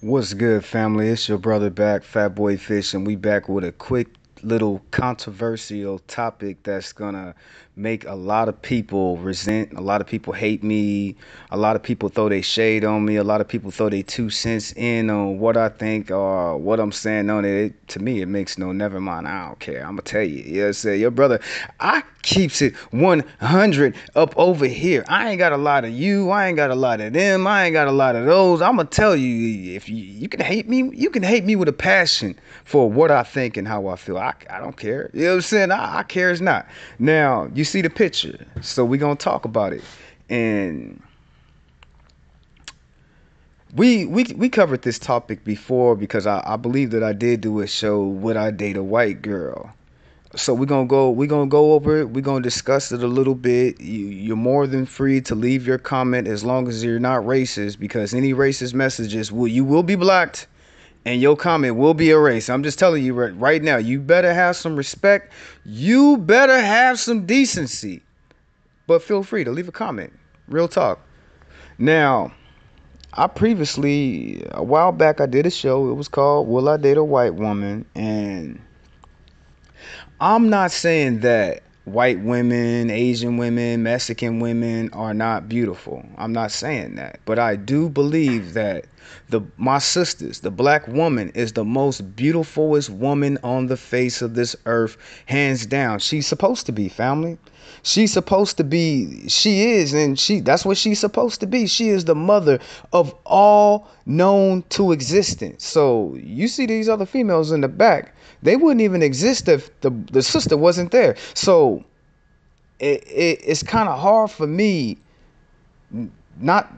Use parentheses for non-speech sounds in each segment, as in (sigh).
What's good, family? It's your brother back, Fat Boy Fish, and we back with a quick little controversial topic that's gonna make a lot of people resent, a lot of people hate me, a lot of people throw their shade on me, a lot of people throw their two cents in on what I think or what I'm saying on it. it to me, it makes no never mind. I don't care. I'm gonna tell you. You what Your brother, I keeps it 100 up over here. I ain't got a lot of you. I ain't got a lot of them. I ain't got a lot of those. I'm gonna tell you, if you, you can hate me, you can hate me with a passion for what I think and how I feel. I don't care. You know what I'm saying? I, I cares not. Now, you see the picture. So we're gonna talk about it. And we we we covered this topic before because I, I believe that I did do a show would I date a white girl. So we're gonna go we're gonna go over it, we're gonna discuss it a little bit. You, you're more than free to leave your comment as long as you're not racist, because any racist messages will you will be blocked and your comment will be erased. I'm just telling you right, right now, you better have some respect. You better have some decency. But feel free to leave a comment. Real talk. Now, I previously, a while back, I did a show. It was called Will I Date a White Woman? And I'm not saying that white women, Asian women, Mexican women are not beautiful. I'm not saying that, but I do believe that the my sisters, the black woman is the most beautifulest woman on the face of this earth, hands down. She's supposed to be family. She's supposed to be she is and she that's what she's supposed to be. She is the mother of all known to existence. So, you see these other females in the back they wouldn't even exist if the the sister wasn't there. So it, it it's kind of hard for me not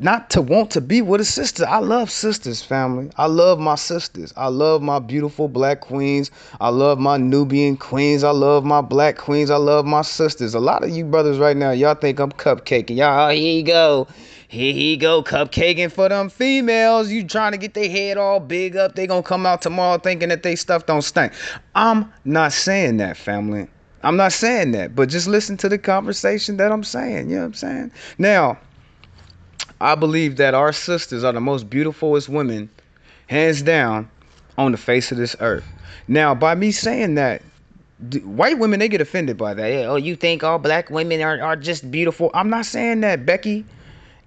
not to want to be with a sister. I love sisters, family. I love my sisters. I love my beautiful black queens. I love my Nubian queens. I love my black queens. I love my sisters. A lot of you brothers right now, y'all think I'm cupcaking. Y'all, oh, here you go. Here he go, cupcaking for them females. You trying to get their head all big up. They gonna come out tomorrow thinking that they stuff don't stink. I'm not saying that, family. I'm not saying that, but just listen to the conversation that I'm saying. You know what I'm saying? Now, I believe that our sisters are the most beautifulest women, hands down, on the face of this earth. Now, by me saying that, white women they get offended by that. Yeah, oh, you think all black women are, are just beautiful? I'm not saying that, Becky.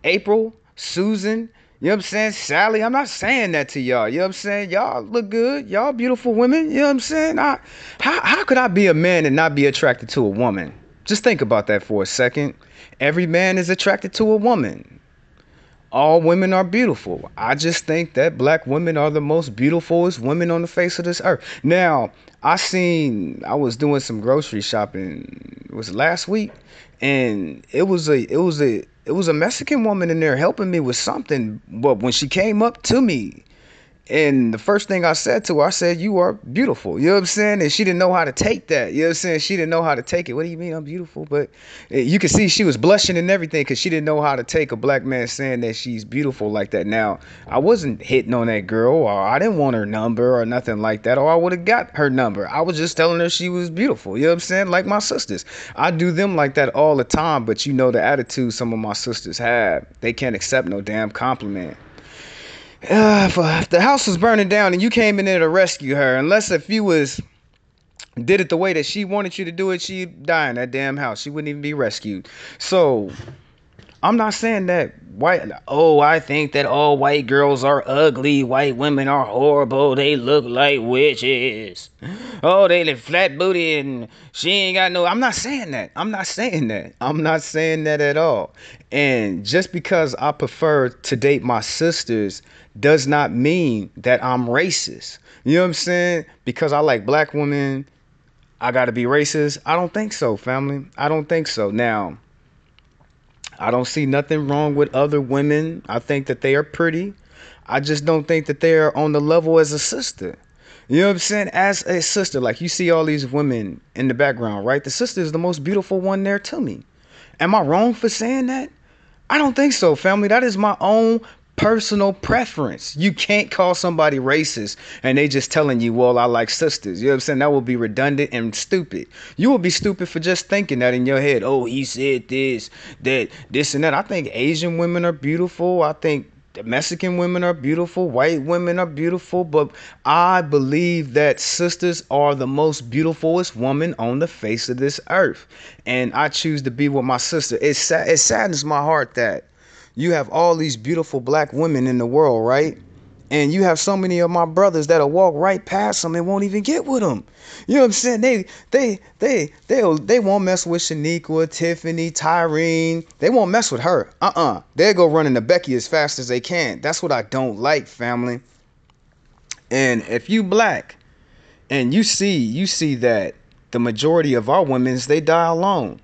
April, Susan, you know what I'm saying? Sally, I'm not saying that to y'all. You know what I'm saying? Y'all look good. Y'all beautiful women. You know what I'm saying? I, how, how could I be a man and not be attracted to a woman? Just think about that for a second. Every man is attracted to a woman. All women are beautiful. I just think that black women are the most beautifulest women on the face of this earth. Now, I seen I was doing some grocery shopping. It was last week, and it was a it was a it was a Mexican woman in there helping me with something. But when she came up to me, and the first thing I said to her, I said, You are beautiful. You know what I'm saying? And she didn't know how to take that. You know what I'm saying? She didn't know how to take it. What do you mean I'm beautiful? But eh, you can see she was blushing and everything because she didn't know how to take a black man saying that she's beautiful like that. Now, I wasn't hitting on that girl or I didn't want her number or nothing like that, or I would have got her number. I was just telling her she was beautiful. You know what I'm saying? Like my sisters. I do them like that all the time, but you know the attitude some of my sisters have. They can't accept no damn compliment uh, if the house was burning down and you came in there to rescue her, unless if you was did it the way that she wanted you to do it, she'd die in that damn house. She wouldn't even be rescued. So I'm not saying that white oh I think that all white girls are ugly, white women are horrible, they look like witches. Oh, they live flat booty and she ain't got no I'm not saying that. I'm not saying that. I'm not saying that at all. And just because I prefer to date my sisters does not mean that I'm racist. You know what I'm saying? Because I like black women, I gotta be racist. I don't think so, family. I don't think so. Now I don't see nothing wrong with other women. I think that they are pretty. I just don't think that they're on the level as a sister. You know what I'm saying? As a sister, like you see all these women in the background, right? The sister is the most beautiful one there to me. Am I wrong for saying that? I don't think so, family. That is my own personal preference. You can't call somebody racist and they just telling you, well, I like sisters. You know what I'm saying? That would be redundant and stupid. You would be stupid for just thinking that in your head. Oh, he said this, that, this, and that. I think Asian women are beautiful. I think Mexican women are beautiful, white women are beautiful, but I believe that sisters are the most beautifulest woman on the face of this earth. And I choose to be with my sister. It, it saddens my heart that you have all these beautiful black women in the world, right? And you have so many of my brothers that'll walk right past them and won't even get with them. You know what I'm saying? They they they they they won't mess with Shaniqua, Tiffany, Tyrene. They won't mess with her. Uh-uh. They'll go running to Becky as fast as they can. That's what I don't like, family. And if you black and you see you see that the majority of our women's they die alone.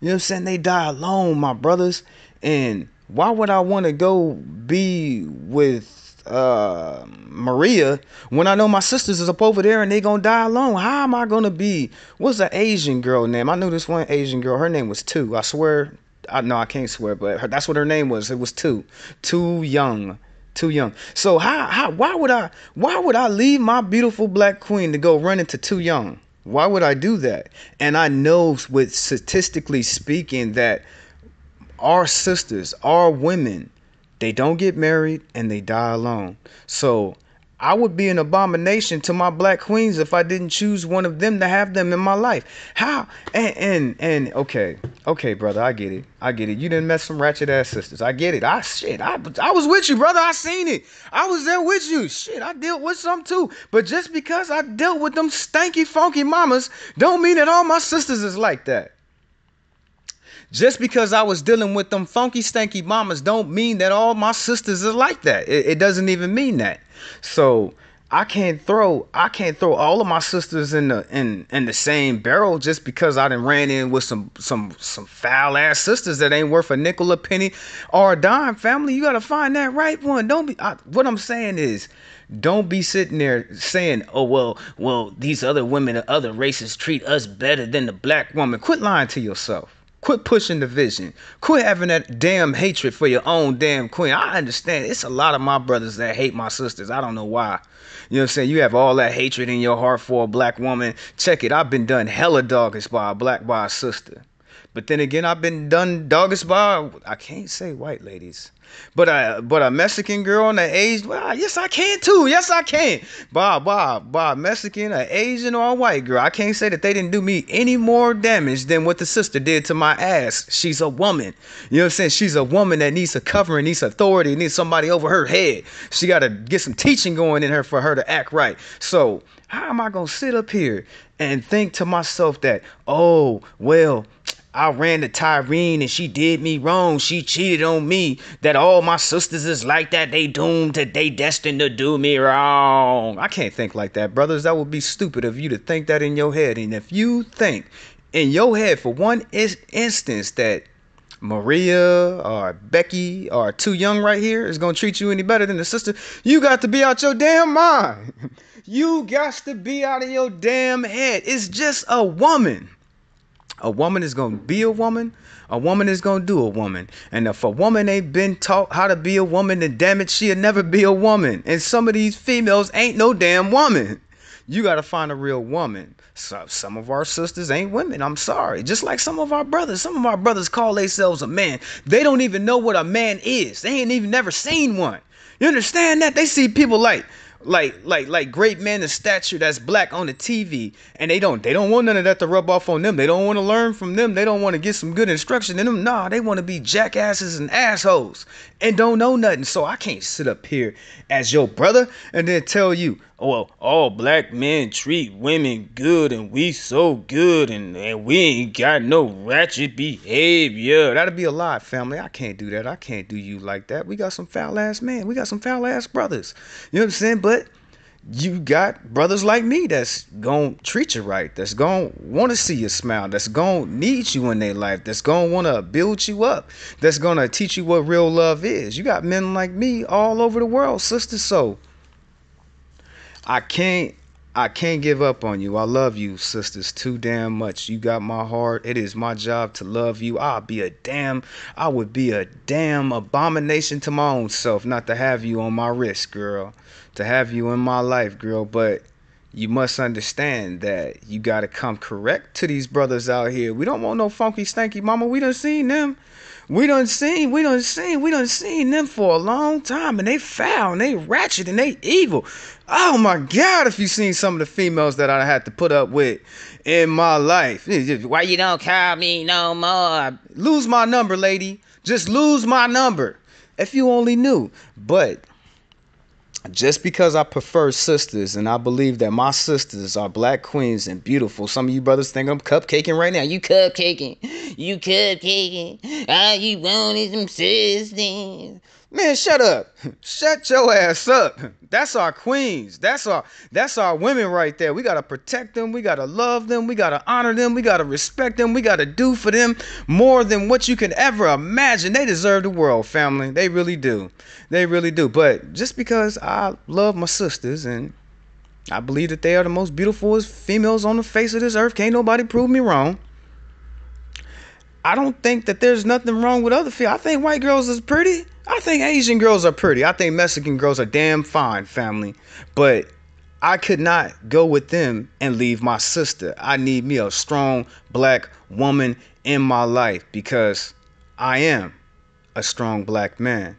You know what I'm saying? They die alone, my brothers. And why would I want to go be with uh, Maria when I know my sisters is up over there and they gonna die alone? How am I gonna be? What's the Asian girl name? I knew this one Asian girl. Her name was Two. I swear. I know I can't swear, but her, that's what her name was. It was Two. Too young. Too young. So how how why would I why would I leave my beautiful black queen to go run into Too young? Why would I do that? And I know with statistically speaking that our sisters, our women, they don't get married and they die alone. So I would be an abomination to my black queens if I didn't choose one of them to have them in my life. How? And and and okay, okay, brother, I get it. I get it. You didn't mess some ratchet ass sisters. I get it. I shit. I I was with you, brother. I seen it. I was there with you. Shit, I dealt with some too. But just because I dealt with them stanky, funky mamas, don't mean that all my sisters is like that. Just because I was dealing with them funky stanky mamas don't mean that all my sisters are like that. It, it doesn't even mean that. So I can't throw I can't throw all of my sisters in the in in the same barrel just because I done ran in with some some some foul ass sisters that ain't worth a nickel a penny or a dime. Family, you gotta find that right one. Don't be I, what I'm saying is don't be sitting there saying, "Oh well, well these other women of other races treat us better than the black woman." Quit lying to yourself. Quit pushing the vision. Quit having that damn hatred for your own damn queen. I understand. It's a lot of my brothers that hate my sisters. I don't know why. You know what I'm saying? You have all that hatred in your heart for a black woman. Check it. I've been done hella doggish by a black by a sister. But then again, I've been done doggish by I can't say white ladies. But a but a Mexican girl and an Asian, well, yes I can too. Yes I can. By by a Mexican, an Asian, or a white girl, I can't say that they didn't do me any more damage than what the sister did to my ass. She's a woman. You know what I'm saying? She's a woman that needs a covering, needs authority, needs somebody over her head. She got to get some teaching going in her for her to act right. So how am I gonna sit up here and think to myself that, oh well I ran to Tyrene and she did me wrong. She cheated on me. That all my sisters is like that. They doomed to they destined to do me wrong. I can't think like that, brothers. That would be stupid of you to think that in your head. And if you think in your head for one is- instance that Maria or Becky or too young right here is gonna treat you any better than the sister, you got to be out your damn mind. (laughs) You got to be out of your damn head. It's just a woman. A woman is going to be a woman. A woman is going to do a woman. And if a woman ain't been taught how to be a woman, then damn it, she'll never be a woman. And some of these females ain't no damn woman. You got to find a real woman. So, some of our sisters ain't women. I'm sorry. Just like some of our brothers. Some of our brothers call themselves a man. They don't even know what a man is. They ain't even never seen one. You understand that? They see people like, like like like great men of stature that's black on the TV and they don't they don't want none of that to rub off on them. They don't want to learn from them. They don't want to get some good instruction in them. Nah, they want to be jackasses and assholes and don't know nothing. So I can't sit up here as your brother and then tell you, oh, well, all black men treat women good and we so good and, and we ain't got no ratchet behavior. That'd be a lie, family. I can't do that. I can't do you like that. We got some foul ass men. We got some foul ass brothers. You know what I'm saying? But you got brothers like me that's gonna treat you right, that's gonna wanna see you smile, that's gonna need you in their life, that's gonna wanna build you up, that's gonna teach you what real love is. You got men like me all over the world, sister. So I can't I can't give up on you. I love you, sisters, too damn much. You got my heart. It is my job to love you. I'll be a damn, I would be a damn abomination to my own self not to have you on my wrist, girl. To have you in my life, girl. But you must understand that you got to come correct to these brothers out here. We don't want no funky stanky mama. We done seen them. We done seen, we done seen, we done seen them for a long time, and they foul, and they ratchet, and they evil. Oh my God! If you seen some of the females that I had to put up with in my life, why you don't call me no more? Lose my number, lady. Just lose my number. If you only knew. But just because I prefer sisters and I believe that my sisters are black queens and beautiful. Some of you brothers think I'm cupcaking right now. You cupcaking. You cupcaking. All you want is some sisters. Man, shut up. Shut your ass up. That's our queens. That's our that's our women right there. We gotta protect them. We gotta love them. We gotta honor them. We gotta respect them. We gotta do for them more than what you can ever imagine. They deserve the world, family. They really do. They really do. But just because I love my sisters and I believe that they are the most beautiful females on the face of this earth, can't nobody prove me wrong. I don't think that there's nothing wrong with other females. I think white girls is pretty. I think Asian girls are pretty. I think Mexican girls are damn fine, family. But I could not go with them and leave my sister. I need me a strong black woman in my life because I am a strong black man.